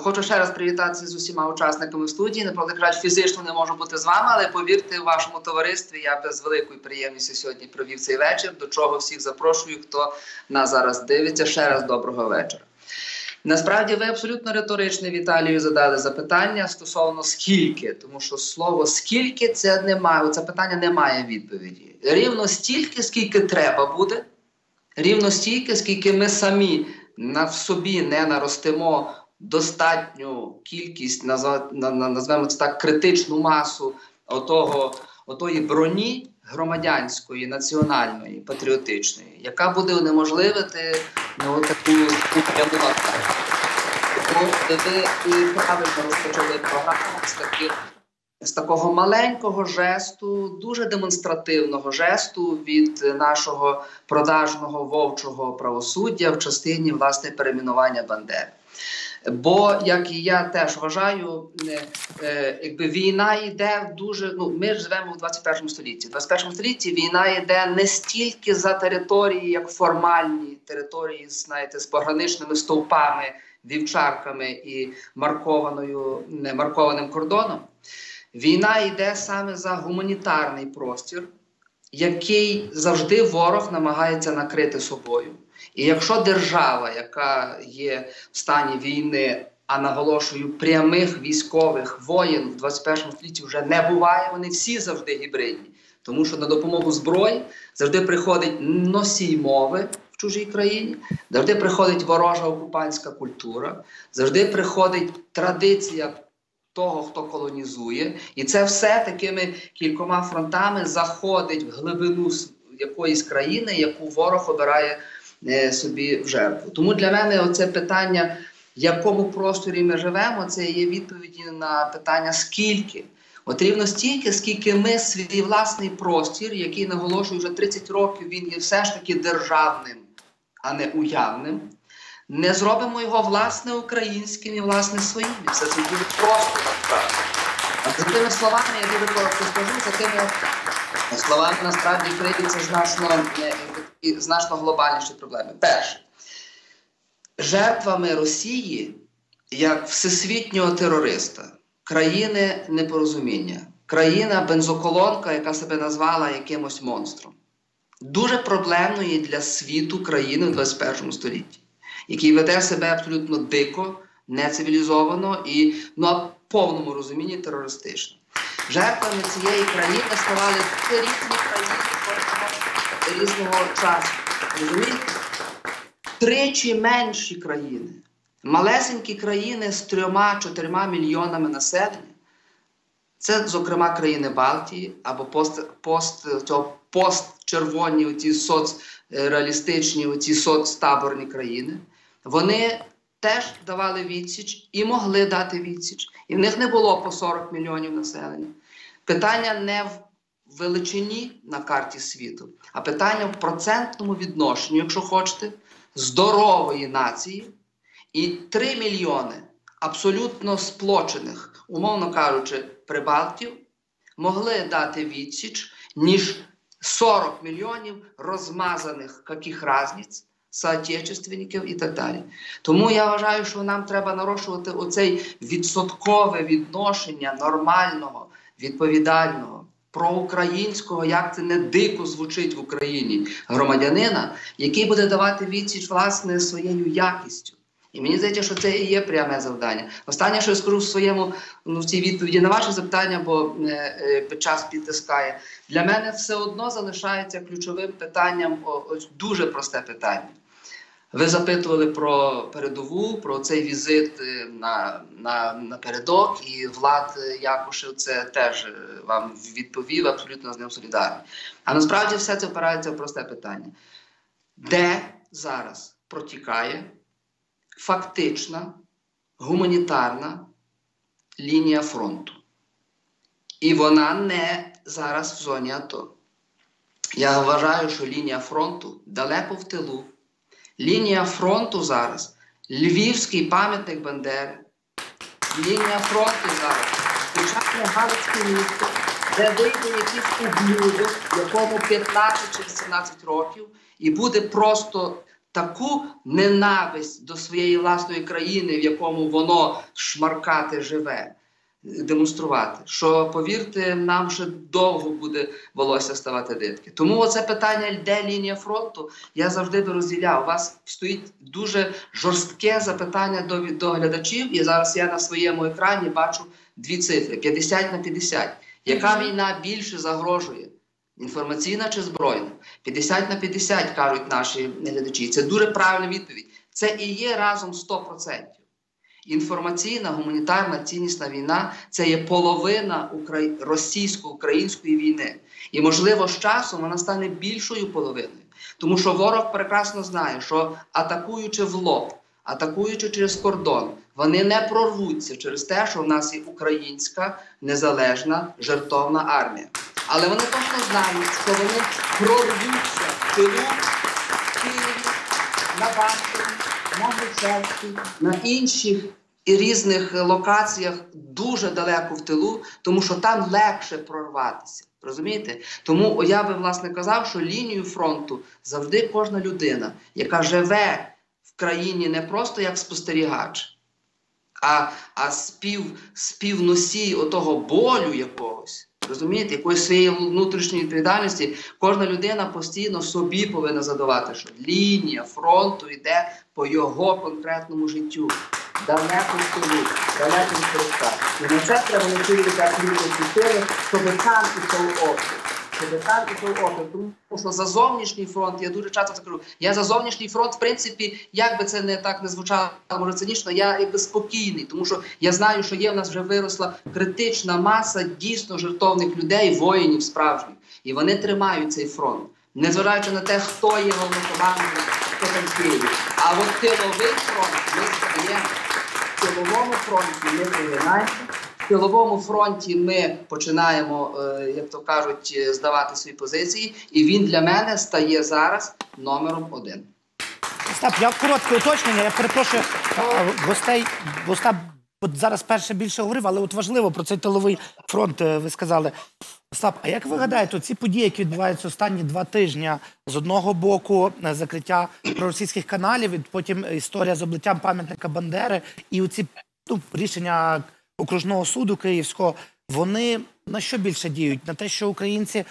Хочу ще раз привітатися з усіма учасниками студії. Направду кажучи, фізично не можу бути з вами, але повірте, в вашому товаристві я без великої приємності сьогодні провів цей вечір. До чого всіх запрошую, хто нас зараз дивиться. Ще раз доброго вечора. Насправді ви абсолютно риторично Віталію задали запитання стосовно скільки, тому що слово скільки це немає. Це питання не має відповіді. Рівно стільки, скільки треба буде, рівно стільки, скільки ми самі на в собі не наростимо достатню кількість, назвемо це так, критичну масу отого, отої броні громадянської, національної, патріотичної, яка буде унеможливити ну, таку. Тому ви правильно розпочали програму з таких. З такого маленького жесту, дуже демонстративного жесту від нашого продажного вовчого правосуддя в частині власне перейменування Бандери. Бо, як і я теж вважаю, е, е, якби війна йде дуже. Ну, ми ж живемо в 21 столітті. В 21 столітті війна йде не стільки за території, як формальні території, знаєте, з пограничними стовпами, вівчарками і маркованою не маркованим кордоном. Війна йде саме за гуманітарний простір, який завжди ворог намагається накрити собою. І якщо держава, яка є в стані війни, а наголошую, прямих військових воїн в 21 столітті вже не буває, вони всі завжди гібридні. Тому що на допомогу зброї завжди приходить носій мови в чужій країні, завжди приходить ворожа окупантська культура, завжди приходить традиція того, хто колонізує, і це все такими кількома фронтами заходить в глибину якоїсь країни, яку ворог обирає собі в жертву. Тому для мене оце питання, в якому просторі ми живемо, це є відповіді на питання скільки. От рівно стільки, скільки ми свій власний простір, який наголошую вже 30 років, він є все ж таки державним, а не уявним не зробимо його власне українським і власне своїм. Це це дуже просто. А за тими словами я дуже коротко скажу, за тими словами насправді криються значно, значно глобальніші проблеми. Перше, жертвами Росії як всесвітнього терориста, країни непорозуміння, країна бензоколонка, яка себе назвала якимось монстром. Дуже проблемної для світу країни в 21 столітті який веде себе абсолютно дико, нецивілізовано і ну, в повному розумінні терористично. Жертвами цієї країни ставали різні країни різного часу. Розумієте? Тричі менші країни, малесенькі країни з трьома-чотирма мільйонами населення. Це, зокрема, країни Балтії або пост, пост, постчервоні, оці соцреалістичні, оці соцтаборні країни. Вони теж давали відсіч і могли дати відсіч. І в них не було по 40 мільйонів населення. Питання не в величині на карті світу, а питання в процентному відношенні, якщо хочете, здорової нації і 3 мільйони абсолютно сплочених, умовно кажучи, прибалтів могли дати відсіч, ніж 40 мільйонів розмазаних яких разниць соотечественників і так далі. Тому я вважаю, що нам треба нарощувати оцей відсоткове відношення нормального, відповідального, проукраїнського, як це не дико звучить в Україні громадянина, який буде давати відсіч власне своєю якістю. І мені здається, що це і є пряме завдання. Останнє, що я скажу в своєму ну, в цій відповіді на ваше запитання, бо е, е, час підтискає, для мене все одно залишається ключовим питанням ось дуже просте питання. Ви запитували про передову, про цей візит е, на на, на передок, і Влад Якушев це теж е, вам відповів, абсолютно з ним солідарний. А насправді все це опирається в просте питання: де зараз протікає фактична гуманітарна лінія фронту? І вона не зараз в зоні АТО. Я вважаю, що лінія фронту далеко в тилу. Лінія фронту зараз, Львівський пам'ятник Бандери, лінія фронту зараз, звичайне Галицьке місто, де вийде якийсь ублюдок, якому 15 чи 18 років, і буде просто таку ненависть до своєї власної країни, в якому воно шмаркати живе, демонструвати. Що повірте, нам ще довго буде волосся ставати дитки. Тому оце питання, де лінія фронту, я завжди би розділяв. У вас стоїть дуже жорстке запитання до, до глядачів, і зараз я на своєму екрані бачу дві цифри: 50 на 50. Яка війна більше загрожує? Інформаційна чи збройна? 50 на 50, кажуть наші глядачі. Це дуже правильна відповідь. Це і є разом 100%. Інформаційна, гуманітарна ціннісна війна це є половина украї... російсько-української війни. І, можливо, з часом вона стане більшою половиною. Тому що ворог прекрасно знає, що атакуючи в лоб, атакуючи через кордон, вони не прорвуться через те, що в нас є українська незалежна жертовна армія. Але вони точно знають, що вони прорвуться в тилу в Києві, на Банкові, на Грушевській, на інших і різних локаціях дуже далеко в тилу, тому що там легше прорватися. Розумієте? Тому я би власне казав, що лінію фронту завжди кожна людина, яка живе в країні не просто як спостерігач, а а спів, співносій отого болю якогось. Розумієте, якоїсь своєї внутрішньої відповідальності кожна людина постійно собі повинна задавати, що лінія фронту йде по його конкретному життю. Далеко тилу, далеко від хреста. І на це треба навчити так люди сили, щоб там ішов опір. Щоб там ішов опір. Тому що за зовнішній фронт, я дуже часто це кажу, я за зовнішній фронт, в принципі, як би це не так не звучало, може цинічно, я якби спокійний, тому що я знаю, що є в нас вже виросла критична маса дійсно жертовних людей, воїнів справжніх. І вони тримають цей фронт. Незважаючи на те, хто є головнокомандним, хто там Києві. А от тиловий фронт ми стаємо тиловому фронті ми вигинаємося. В тиловому фронті ми починаємо, е, як то кажуть, здавати свої позиції, і він для мене стає зараз номером один. Остап, я коротке уточнення. Я перепрошую е, гостей. Остап от зараз перше більше говорив, але от важливо про цей тиловий фронт. е, Ви сказали. Остап, а як ви гадаєте, ці події, які відбуваються останні два тижні, з одного боку е, закриття проросійських каналів, і потім історія з облиттям пам'ятника Бандери, і оці ну, рішення окружного суду Київського, вони на що більше діють? На те, що українці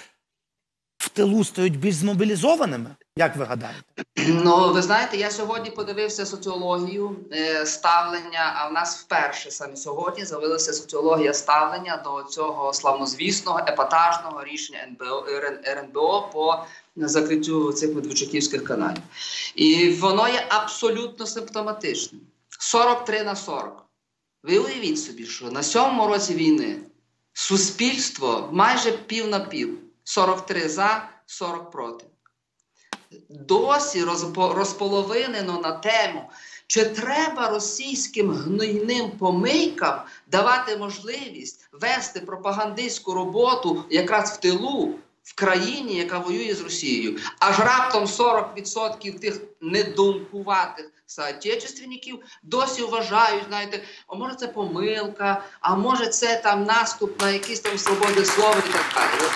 в тилу стають більш змобілізованими? Як ви гадаєте? Ну, ви знаєте, я сьогодні подивився соціологію е, ставлення. А в нас вперше саме сьогодні з'явилася соціологія ставлення до цього славнозвісного епатажного рішення НБО РНБО по закриттю цих медведчуківських каналів. І воно є абсолютно симптоматичним: 43 на 40. Ви уявіть собі, що на сьомому році війни суспільство майже пів на пів: 43 за, 40 проти досі розполовинено на тему, чи треба російським гнойним помийкам давати можливість вести пропагандистську роботу якраз в тилу. В країні, яка воює з Росією, аж раптом 40% тих недумкуватих соотечественників досі вважають, знаєте, а може це помилка, а може це там наступ на якісь там свободи слова і так далі.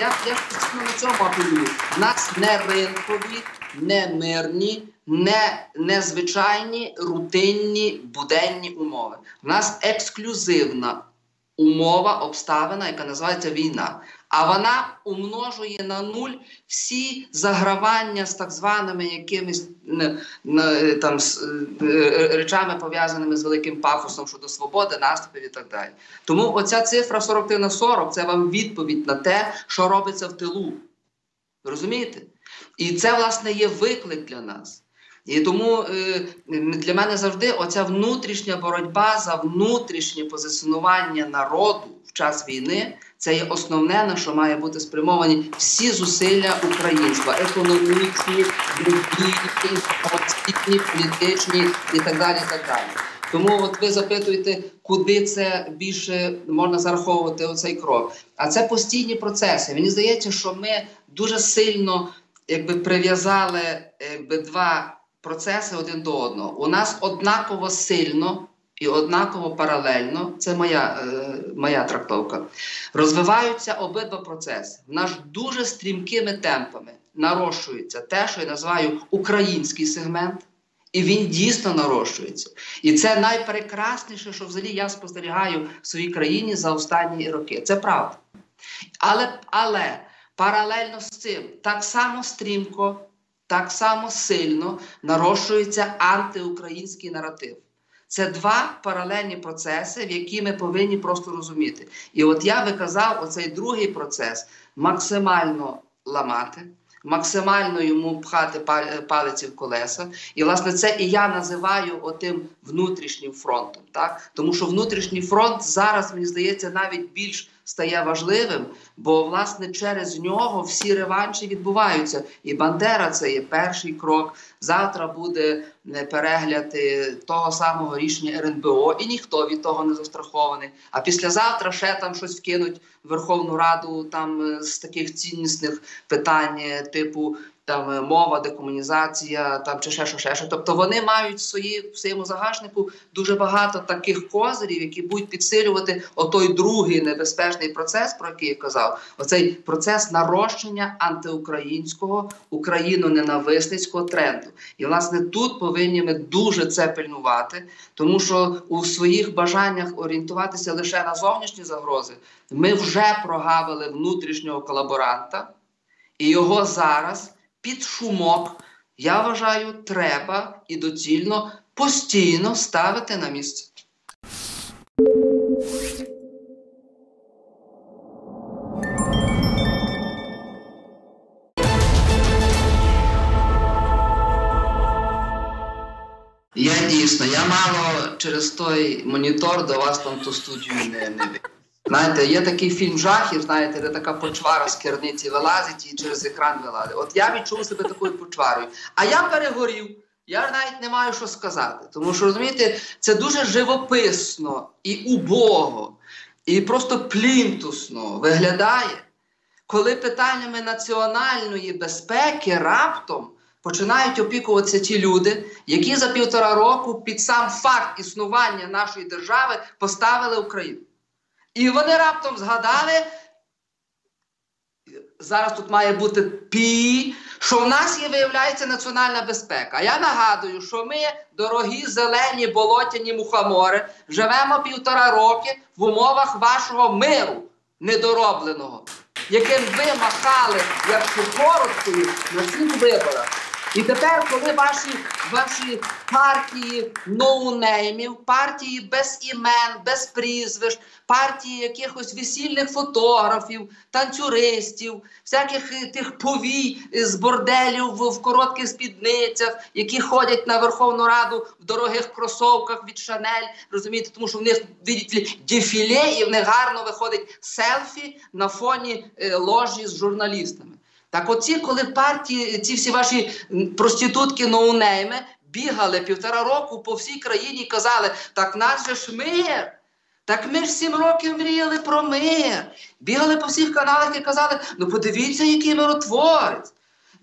Я постійно на цьому апелюю. Нас не ринкові, не мирні, не незвичайні рутинні буденні умови. У нас ексклюзивна умова, обставина, яка називається війна. А вона умножує на нуль всі загравання з так званими якимись там е, речами, пов'язаними з великим пафосом щодо свободи, наступів і так далі. Тому оця цифра 43 на 40 це вам відповідь на те, що робиться в тилу. Розумієте? І це, власне, є виклик для нас. І тому е, для мене завжди оця внутрішня боротьба за внутрішнє позиціонування народу час війни це є основне, на що має бути спрямовані всі зусилля українства економічні, освітні, політичні і так далі. І так далі. Тому от ви запитуєте, куди це більше можна зараховувати оцей крок. А це постійні процеси. Мені здається, що ми дуже сильно якби прив'язали якби, два процеси один до одного. У нас однаково сильно і однаково паралельно, це моя е, моя трактовка, розвиваються обидва процеси в наш дуже стрімкими темпами. нарощується те, що я називаю український сегмент. І він дійсно нарощується. І це найпрекрасніше, що взагалі я спостерігаю в своїй країні за останні роки. Це правда. Але, але паралельно з цим так само стрімко, так само сильно нарощується антиукраїнський наратив. Це два паралельні процеси, в які ми повинні просто розуміти. І от я виказав оцей другий процес максимально ламати максимально йому пхати палиці в колеса. І, власне, це і я називаю отим внутрішнім фронтом. Так? Тому що внутрішній фронт зараз, мені здається, навіть більш стає важливим, бо власне через нього всі реванші відбуваються. І Бандера це є перший крок. Завтра буде е, перегляд е, того самого рішення РНБО, і ніхто від того не застрахований. А післязавтра ще там щось вкинуть в Верховну Раду там е, з таких ціннісних питань, типу там е, мова, декомунізація, там чи ще що, ще що. Тобто вони мають в свої в своєму загашнику дуже багато таких козирів, які будуть підсилювати отой другий небезпечний процес, про який я казав. Оцей процес нарощення антиукраїнського україно-ненависницького тренду. І власне тут повинні ми дуже це пильнувати, тому що у своїх бажаннях орієнтуватися лише на зовнішні загрози. Ми вже прогавили внутрішнього колаборанта, і його зараз під шумок, я вважаю, треба і доцільно постійно ставити на місце. Я дійсно, я мало через той монітор до вас там ту студію не не Знаєте, є такий фільм жахів, знаєте, де така почвара з керниці вилазить і через екран вилазить. От я відчув себе такою почварою. А я перегорів. Я навіть не маю що сказати. Тому що, розумієте, це дуже живописно і убого, і просто плінтусно виглядає, коли питаннями національної безпеки раптом починають опікуватися ті люди, які за півтора року під сам факт існування нашої держави поставили Україну. І вони раптом згадали, зараз тут має бути пі, що в нас є, виявляється, національна безпека. Я нагадую, що ми, дорогі зелені болотяні мухомори, живемо півтора роки в умовах вашого миру недоробленого, яким ви махали як короткою на цих виборах. І тепер, коли ваші ваші партії ноунеймів, партії без імен, без прізвищ, партії якихось весільних фотографів, танцюристів, всяких е, тих повій з борделів в, коротких спідницях, які ходять на Верховну Раду в дорогих кросовках від Шанель, розумієте, тому що в них видіть, дефіле і в них гарно виходить селфі на фоні е, ложі з журналістами. Так оці, коли партії, ці всі ваші проститутки ноунейми бігали півтора року по всій країні і казали, так нас же ж мир. Так ми ж сім років мріяли про мир. Бігали по всіх каналах і казали, ну подивіться, який миротворець.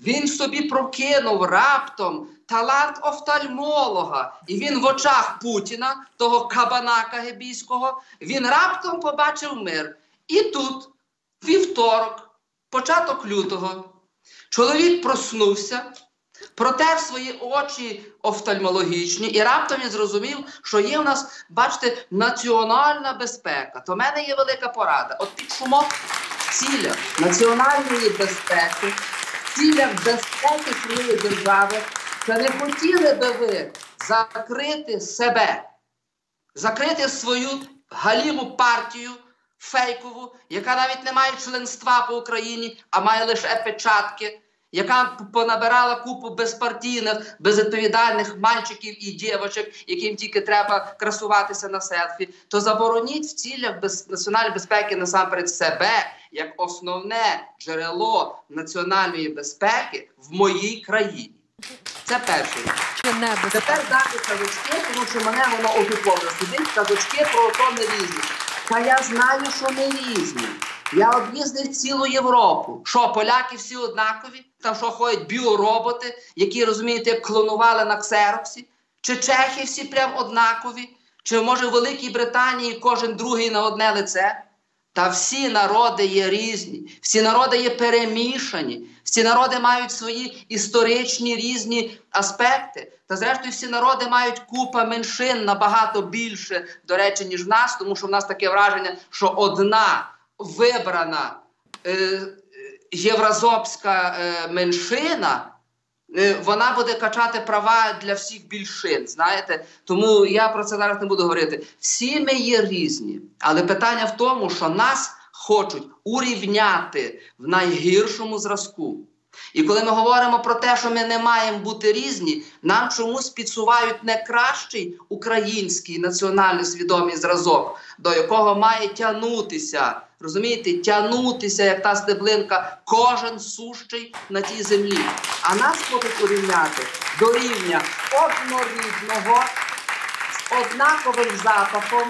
Він собі прокинув раптом талант офтальмолога. І він в очах Путіна, того кабана Кагебійського, він раптом побачив мир. І тут, вівторок, початок лютого, чоловік проснувся, протер свої очі офтальмологічні, і раптом він зрозумів, що є в нас, бачите, національна безпека. То в мене є велика порада. От під шумок цілях національної безпеки, цілях безпеки своєї держави, це не хотіли би ви закрити себе, закрити свою галіму партію фейкову, яка навіть не має членства по Україні, а має лише печатки, яка понабирала купу безпартійних, безвідповідальних мальчиків і дівочок, яким тільки треба красуватися на селфі, то забороніть в цілях без... національної безпеки насамперед себе як основне джерело національної безпеки в моїй країні. Це перше. Тепер дати казочки, тому що мене воно окуповано. Сидить казочки про то не різні. Та я знаю, що ми різні. Я об'їздив цілу Європу. Що, поляки всі однакові? Там що ходять біороботи, які розумієте, клонували на ксероксі? Чи чехи всі прям однакові? Чи може в Великій Британії кожен другий на одне лице? Та всі народи є різні, всі народи є перемішані, Всі народи мають свої історичні різні аспекти. Та зрештою, всі народи мають купа меншин набагато більше, до речі, ніж в нас, тому що в нас таке враження, що одна вибрана е, євразопська е, меншина. Е, Вона буде качати права для всіх більшин, знаєте. Тому я про це зараз не буду говорити. Всі ми є різні, але питання в тому, що нас хочуть урівняти в найгіршому зразку. І коли ми говоримо про те, що ми не маємо бути різні, нам чомусь підсувають не кращий український національно свідомий зразок, до якого має тягнутися, розумієте, тягнутися, як та стеблинка, кожен сущий на тій землі. А нас хочуть урівняти до рівня однорідного, з однаковим запахом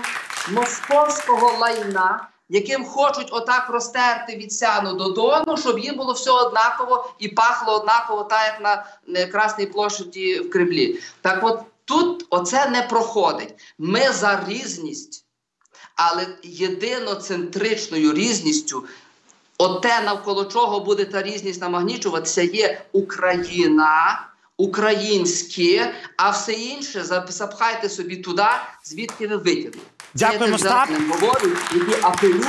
московського лайна яким хочуть отак розтерти від сяну до дону, щоб їм було все однаково і пахло однаково, так як на Красній площаді в Кремлі. Так от тут оце не проходить. Ми за різність, але єдиноцентричною різністю. Оте, навколо чого буде та різність намагнічуватися, є Україна, українське, а все інше запхайте собі туди, звідки ви витягли. Дякуємо, Остап. Я говорю, які апелюють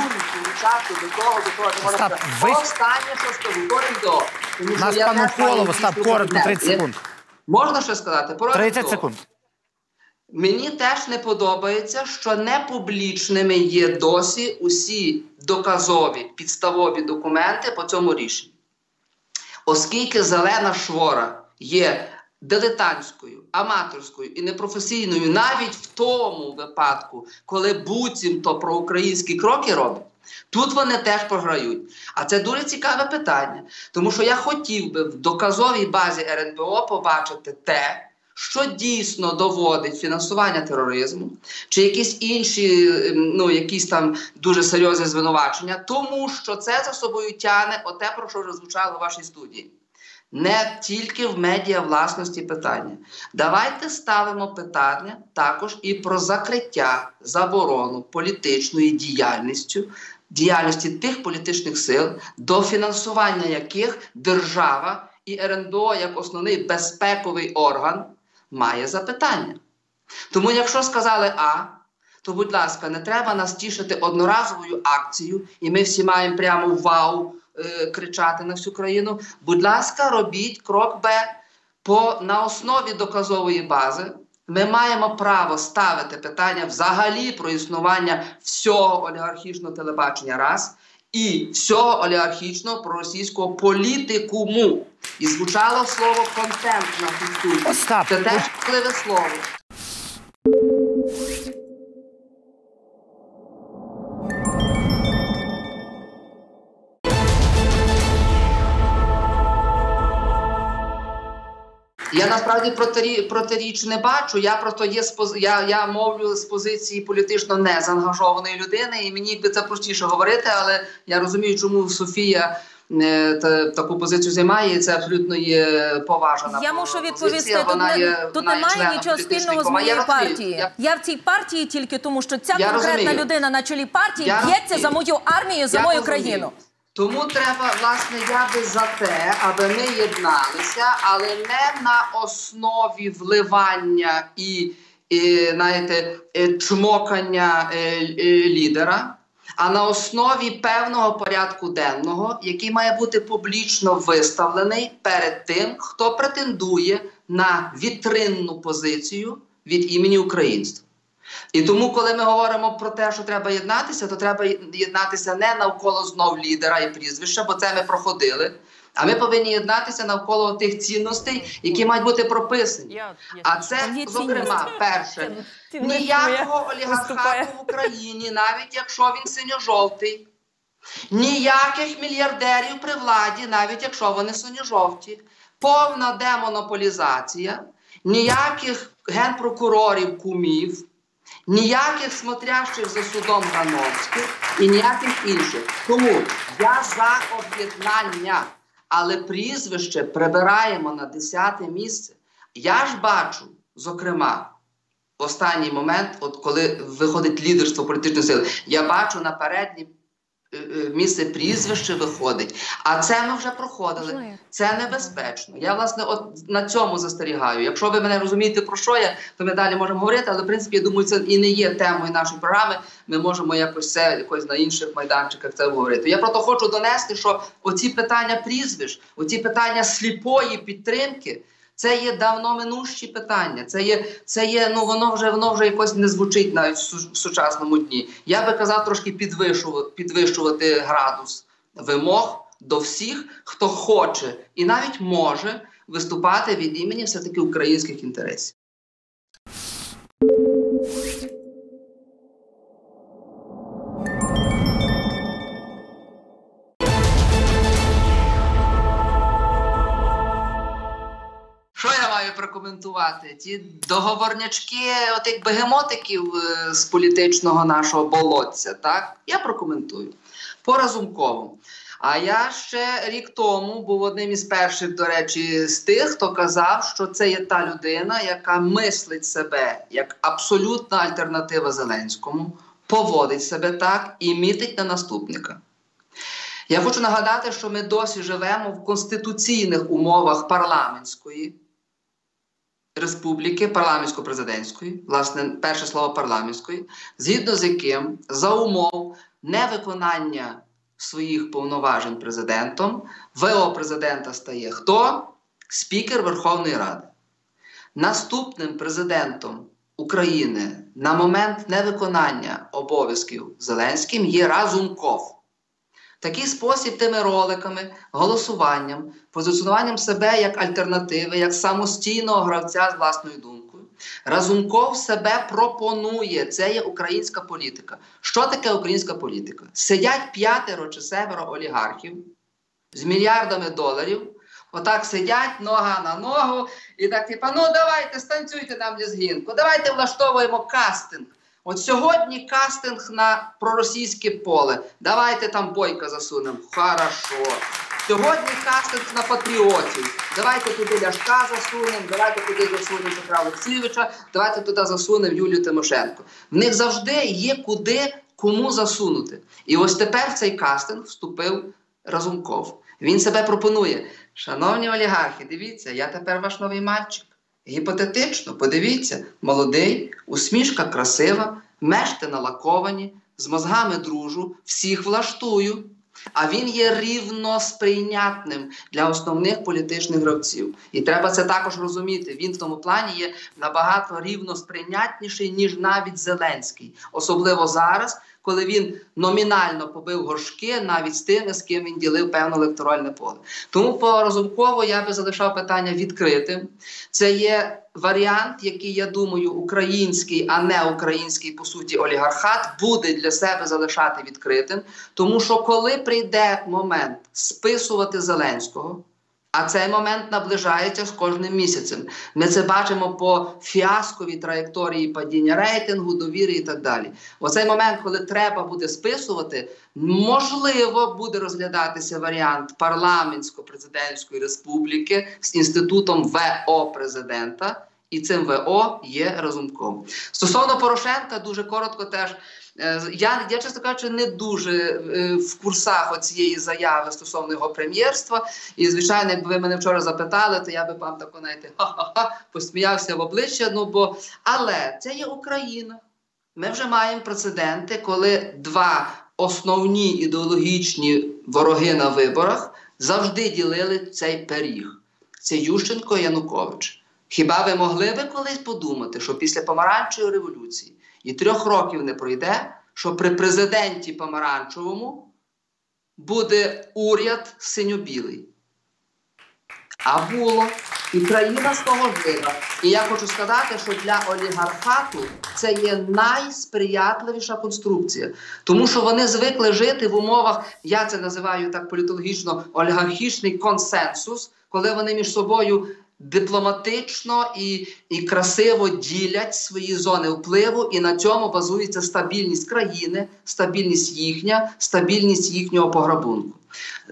часу до того, до того, Остап, того. ви- Останнє, що скажу, Коріндо. Тому Нас пану Колову, Остап, коротко, 30 секунд. Можна ще сказати? Про 30 секунд. Мені теж не подобається, що не публічними є досі усі доказові підставові документи по цьому рішенню. Оскільки зелена швора є дилетантською, аматорською і непрофесійною, навіть в тому випадку, коли буцімто про українські кроки роблять, тут вони теж програють. А це дуже цікаве питання, тому що я хотів би в доказовій базі РНБО побачити те що дійсно доводить фінансування тероризму, чи якісь інші, ем, ну якісь там дуже серйозні звинувачення, тому що це за собою тягне оте, про що вже звучало в вашій студії. Не тільки в медіа власності питання. Давайте ставимо питання також і про закриття заборону політичною діяльністю, діяльності тих політичних сил, до фінансування яких держава і РНБО як основний безпековий орган має запитання. Тому, якщо сказали А, то, будь ласка, не треба нас тішити одноразовою акцією, і ми всі маємо прямо вау е, кричати на всю країну. Будь ласка, робіть крок Б. По, на основі доказової бази ми маємо право ставити питання взагалі про існування всього олігархічного телебачення раз і всього олігархічного проросійського політикуму. І звучало слово контент на фізкультурі. Остап, Це теж впливе слово. Я насправді протирі, протиріч не бачу. Я просто є я, я мовлю з позиції політично незаангажованої людини, і мені би це простіше говорити, але я розумію, чому Софія е, та, таку позицію займає. і Це абсолютно є поважна. Я мушу відповісти. Тут, Вона є- тут немає нічого спільного з моєю партією. Я- Я... в цій партії тільки тому, що ця Я конкретна розумію. людина на чолі партії б'ється за мою армію, за Я мою розумію. країну. Тому треба, власне, я би за те, аби ми єдналися, але не на основі вливання і, і знаєте, е, чмокання е, е, лідера, а на основі певного порядку денного, який має бути публічно виставлений перед тим, хто претендує на вітринну позицію від імені українства. І тому, коли ми говоримо про те, що треба єднатися, то треба єднатися не навколо знов лідера і прізвища, бо це ми проходили. А ми повинні єднатися навколо тих цінностей, які мають бути прописані. А це, зокрема, перше, ніякого олігархату в Україні, навіть якщо він синьо-жовтий, ніяких мільярдерів при владі, навіть якщо вони синьо-жовті, повна демонополізація, ніяких генпрокурорів, кумів, ніяких смотрящих за судом Грановських і ніяких інших. Тому я за об'єднання, але прізвище прибираємо на 10 місце. Я ж бачу, зокрема, в останній момент, от коли виходить лідерство політичної сили, я бачу на передній місце прізвище виходить. А це ми вже проходили. Це небезпечно. Я власне от на цьому застерігаю. Якщо ви мене розумієте про що я, то ми далі можемо говорити. Але в принципі я думаю, це і не є темою нашої програми. Ми можемо якось це якось на інших майданчиках це говорити. Я просто хочу донести, що оці питання прізвищ, оці питання сліпої підтримки. Це є давно минущі питання. Це є, це є, ну воно вже воно вже якось не звучить навіть в, сучасному дні. Я би казав трошки підвищувати, підвищувати градус вимог до всіх, хто хоче і навіть може виступати від імені все таки українських інтересів. Прокоментувати? Ті договорнячки, от як бегемотиків е, з політичного нашого болотця, так? Я прокоментую. По разумковому. А я ще рік тому був одним із перших, до речі, з тих, хто казав, що це є та людина, яка мислить себе як абсолютна альтернатива Зеленському, поводить себе так і мітить на наступника. Я хочу нагадати, що ми досі живемо в конституційних умовах парламентської республіки, парламентсько-президентської, власне, перше слово парламентської, згідно з яким за умов невиконання своїх повноважень президентом, ВО президента стає хто? Спікер Верховної Ради. Наступним президентом України на момент невиконання обов'язків Зеленським є Разумков. Такий спосіб тими роликами, голосуванням, позиціонуванням себе як альтернативи, як самостійного гравця з власною думкою. Разумков себе пропонує. Це є українська політика. Що таке українська політика? Сидять п'ятеро чи семеро олігархів з мільярдами доларів. Отак сидять нога на ногу, і так, типа, ну давайте станцюйте нам лізгінку, давайте влаштовуємо кастинг. От сьогодні кастинг на проросійське поле. Давайте там бойка засунемо. Хорошо. Сьогодні кастинг на патріотів. Давайте туди Ляшка засунемо, давайте туди засунемо Петра Олексійовича, давайте туди засунемо Юлію Тимошенко. В них завжди є куди кому засунути. І ось тепер в цей кастинг вступив Разумков. Він себе пропонує. Шановні олігархи, дивіться, я тепер ваш новий мальчик. Гіпотетично, подивіться, молодий, усмішка красива, мешти налаковані, з мозгами дружу, всіх влаштую. А він є рівно сприйнятним для основних політичних гравців. І треба це також розуміти. Він в тому плані є набагато рівно сприйнятніший, ніж навіть Зеленський. Особливо зараз, коли він номінально побив горшки навіть з тими, з ким він ділив певне електоральне поле. Тому по Разумкову я би залишав питання відкритим. Це є варіант, який, я думаю, український, а не український, по суті, олігархат буде для себе залишати відкритим. Тому що коли прийде момент списувати Зеленського. А цей момент наближається з кожним місяцем. Ми це бачимо по фіасковій траєкторії падіння рейтингу, довіри і так далі. Оцей момент, коли треба буде списувати, можливо, буде розглядатися варіант парламентсько-президентської республіки з інститутом ВО президента. І цим ВО є разумком. Стосовно Порошенка, дуже коротко теж. Е, Я, я чесно кажучи, не дуже е, в курсах цієї заяви стосовно його прем'єрства. І, звичайно, якби ви мене вчора запитали, то я би вам тако знаєте, ха-ха-ха, посміявся в обличчя. Ну бо але це є Україна. Ми вже маємо прецеденти, коли два основні ідеологічні вороги на виборах завжди ділили цей пиріг. Це Ющенко і Янукович. Хіба ви могли би колись подумати, що після помаранчевої революції і трьох років не пройде, що при президенті Помаранчевому буде уряд синьо-білий? А було. І країна з того жила. І я хочу сказати, що для олігархату це є найсприятливіша конструкція, тому що вони звикли жити в умовах, я це називаю так політологічно олігархічний консенсус, коли вони між собою дипломатично і, і красиво ділять свої зони впливу, і на цьому базується стабільність країни, стабільність їхня, стабільність їхнього пограбунку.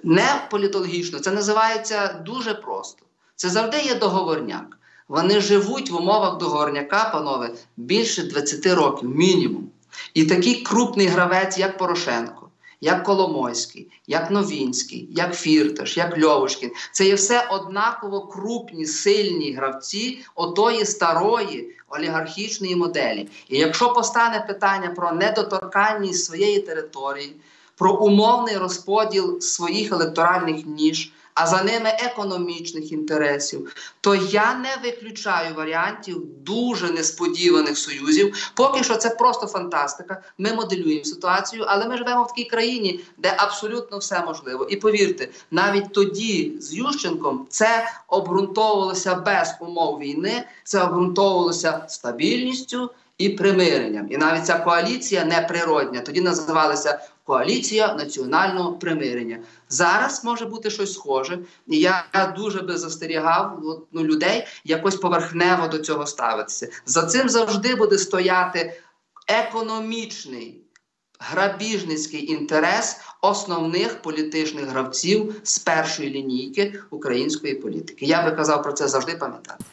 Не політологічно, це називається дуже просто. Це завжди є договорняк. Вони живуть в умовах договорняка, панове, більше 20 років, мінімум. І такий крупний гравець, як Порошенко, як Коломойський, як Новінський, як Фірташ, як Льовушкін. Це є все однаково крупні, сильні гравці отої старої олігархічної моделі. І якщо постане питання про недоторканність своєї території, про умовний розподіл своїх електоральних ніж, а за ними економічних інтересів, то я не виключаю варіантів дуже несподіваних союзів. Поки що це просто фантастика. Ми моделюємо ситуацію, але ми живемо в такій країні, де абсолютно все можливо. І повірте, навіть тоді з Ющенком це обґрунтовувалося без умов війни, це обґрунтовувалося стабільністю і примиренням. І навіть ця коаліція неприродня тоді називалася коаліція національного примирення. Зараз може бути щось схоже, і я дуже би застерігав ну, людей якось поверхнево до цього ставитися. За цим завжди буде стояти економічний. Грабіжницький інтерес основних політичних гравців з першої лінійки української політики. Я би казав про це завжди пам'ятати.